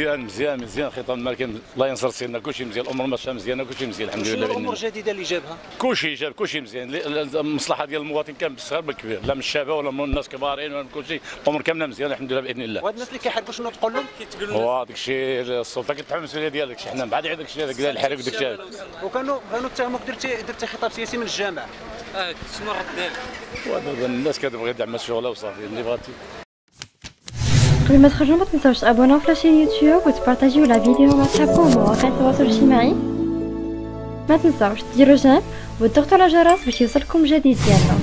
مزيان مزيان مزيان. خطاب الملكي الله ينصر سيدنا. كلشي مزيان. الأمور ماشيه مزيانه كلشي مزيان الحمد لله. بإذن الأمور. الجديده اللي جابها؟ كلشي جاب كلشي مزيان. ل- المصلحة ديال المواطن كان بالصغير بالكبير. لا من الشباب ولا من الناس كبارين ولا من كلشي. الأمور كاملة مزيانة الحمد لله بإذن الله. وهاد الناس اللي كيحاربوا شنو تقول لهم؟ هو هذاك الشيء السلطة كتحمل المسؤولية ديالك. حنا بعد هذاك الشيء هذاك الحريق وداك الشيء وكانوا كانوا اتهموك درتي درتي خطاب سياسي من الجامع. آه شنو الرد ديالك. الناس كتبغي تدعم الشغله وصافي اللي بغاتي قبل ما تخرجوا ما تنساوش تابوناو في لاشين يوتيوب وتبارطاجيو لا فيديو مع صحابكم ومواقع التواصل الاجتماعي ما تنساوش ديروا جيم وتضغطوا على الجرس باش يوصلكم جديد ديالنا